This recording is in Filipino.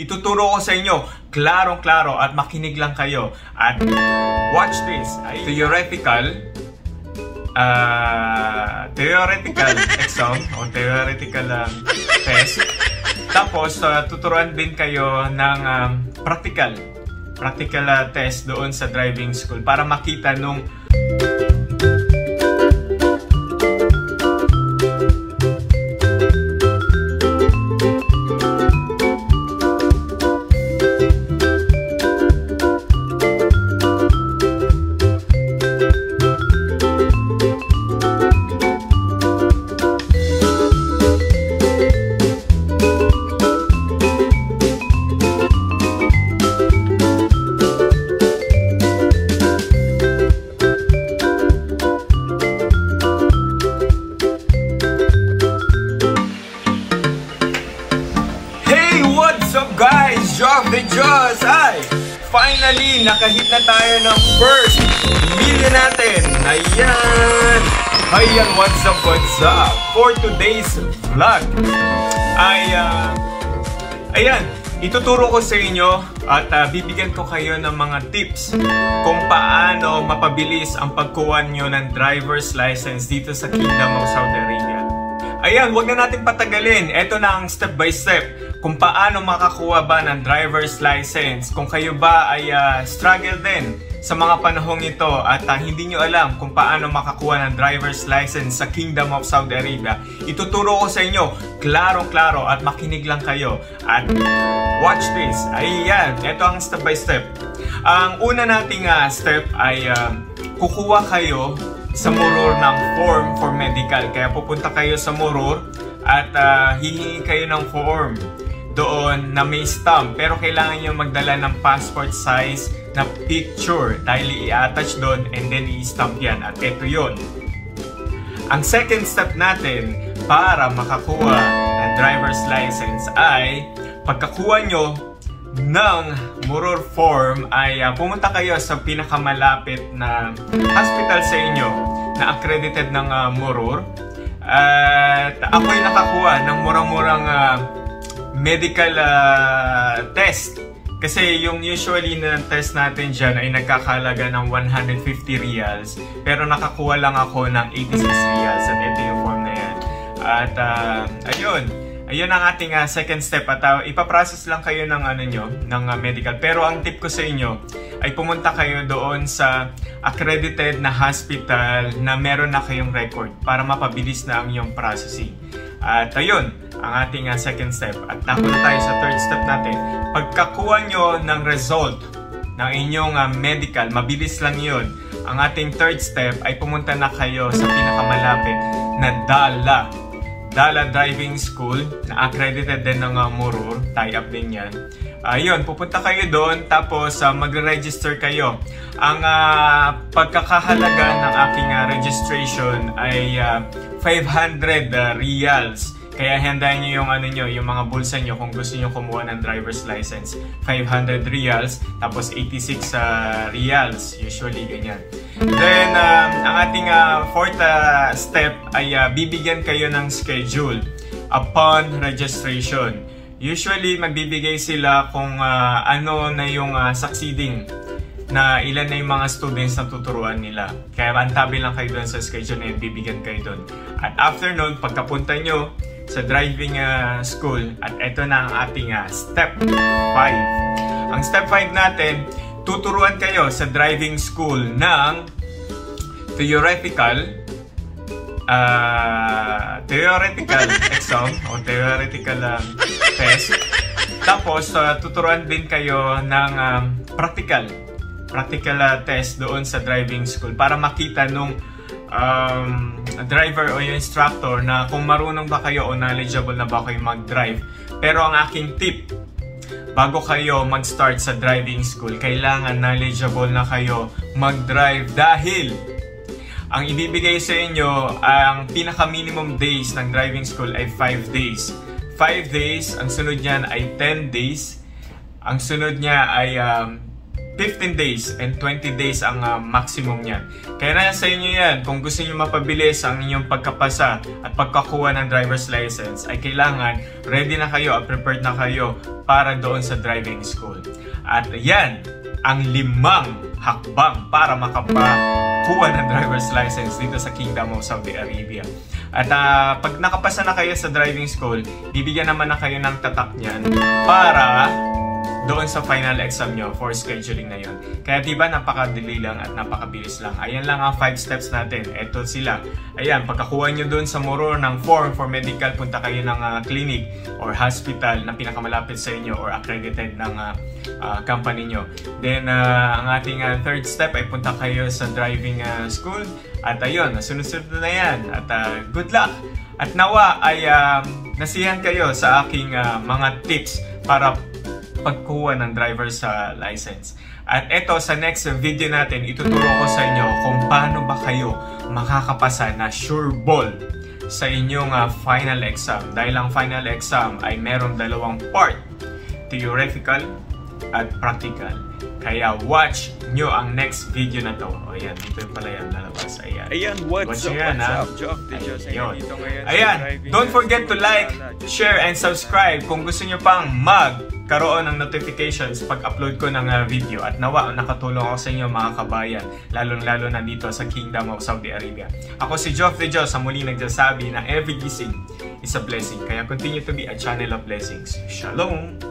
Ituturo ko sa inyo, klarong-klaro at makinig lang kayo. At watch this, ay theoretical uh, theoretical exam o theoretical um, test. Tapos, uh, tuturuan din kayo ng um, practical practical uh, test doon sa driving school para makita nung Finally, nakahit na tayo ng first million natin! Ayan! Ayan, what's up, what's up? For today's vlog, ay, ah, ayan, ituturo ko sa inyo at ah, bibigyan ko kayo ng mga tips kung paano mapabilis ang pagkuha nyo ng driver's license dito sa Kingdom of Saudi Arabia. Ayan, wag na natin patagalin. Ito na ang step by step kung paano makakuha ba ng driver's license. Kung kayo ba ay ah, struggle din sa mga panahong ito at ah, hindi nyo alam kung paano makakuha ng driver's license sa Kingdom of Saudi Arabia, ituturo ko sa inyo, klarong-klaro at makinig lang kayo. At watch this. Ayan, ito ang step by step. Ang una nating ah, step ay ah, kukuha kayo sa Murur ng form for medical. Kaya pupunta kayo sa Murur at uh, hihingi kayo ng form doon na may stamp. Pero kailangan nyo magdala ng passport size na picture dahil i-attach doon and then i-stamp yan. At ito yon. Ang second step natin para makakuha ng driver's license ay pagkakuha nyo ng Murur form ay uh, pumunta kayo sa pinakamalapit na hospital sa inyo na accredited ng uh, Murur. At ako'y nakakuha ng murang-murang uh, medical uh, test. Kasi yung usually na test natin dyan ay nagkakalaga ng 150 reals. Pero nakakuha lang ako ng 86 reals at ito yung form na yan. At uh, ayun, Ayun ang ating uh, second step at uh, ipaprocess lang kayo ng ano nyo, ng uh, medical. Pero ang tip ko sa inyo ay pumunta kayo doon sa accredited na hospital na meron na kayong record para mapabilis na ang iyong processing. At ayun, ang ating uh, second step. At nako na tayo sa third step natin. Pagkakuha nyo ng result ng inyong uh, medical, mabilis lang yun. Ang ating third step ay pumunta na kayo sa pinakamalapit na DALA Dala Driving School na accredited din ng uh, Murur. Tie-up din yan. Ayun, uh, pupunta kayo doon tapos uh, magre-register kayo. Ang uh, pagkakahalaga ng aking uh, registration ay uh, 500 uh, reals. Kaya handayan nyo yung ano nyo, yung mga bulsa nyo kung gusto nyo kumuha ng driver's license. 500 reals, tapos 86 uh, reals. Usually, ganyan. Then, um, ang ating uh, fourth uh, step ay uh, bibigyan kayo ng schedule upon registration. Usually, magbibigay sila kung uh, ano na yung uh, succeeding na ilan na yung mga students na tuturuan nila. Kaya antabi lang kayo doon sa schedule na yun, bibigyan kayo doon. At after nun, pagkapunta nyo sa driving uh, school, at ito na ang ating uh, step 5. Ang step 5 natin, tuturuan kayo sa driving school ng theoretical uh, theoretical exam o theoretical um, test. Tapos, uh, tuturuan din kayo ng um, practical practical uh, test doon sa driving school para makita nung um, driver o yung instructor na kung marunong ba kayo o knowledgeable na ba kayo mag-drive. Pero ang aking tip, bago kayo mag-start sa driving school, kailangan knowledgeable na kayo mag-drive dahil ang ibibigay sa inyo, ang pinaka-minimum days ng driving school ay 5 days. 5 days, ang sunod niyan ay 10 days. Ang sunod niya ay um, 15 days and 20 days ang uh, maximum niyan. Kaya na sa inyo yan, kung gusto niyo mapabilis ang inyong pagkapasa at pagkakuha ng driver's license, ay kailangan ready na kayo at prepared na kayo para doon sa driving school. At yan, ang limang hakbang para makapakuha ng driver's license dito sa Kingdom of Saudi Arabia. At uh, pag nakapasa na kayo sa driving school, bibigyan naman na kayo ng tatak niyan para doon sa final exam nyo for scheduling na yon. Kaya diba napakadali lang at napakabilis lang. Ayan lang ang 5 steps natin. Ito sila. Ayan, pagkakuha nyo doon sa Moror ng form for medical, punta kayo ng uh, clinic or hospital na pinakamalapit sa inyo or accredited ng uh, uh, company nyo. Then, uh, ang ating uh, third step ay punta kayo sa driving uh, school. At ayun, sunod-sunod na yan. At uh, good luck! At nawa ay uh, nasihan kayo sa aking uh, mga tips para pagkuha ng driver sa license. At ito, sa next video natin, ituturo ko sa inyo kung paano ba kayo makakapasa na sure ball sa inyong uh, final exam. Dahil ang final exam ay meron dalawang part, theoretical at practical. Kaya watch nyo ang next video na to. O yan, dito yung pala yan lalabas. Ayan. Ayan, what's Watch up, yan, what's ha? up, Job? The Diyos ay Ayun. nandito ngayon Ayan, don't forget to like, share, and subscribe kung gusto nyo pang magkaroon ng notifications pag upload ko ng uh, video. At nawa, nakatulong ako sa inyo mga kabayan, lalong-lalo na dito sa Kingdom of Saudi Arabia. Ako si Joff de Diyos, sa muli nagsasabi na every gising is a blessing. Kaya continue to be a channel of blessings. Shalom!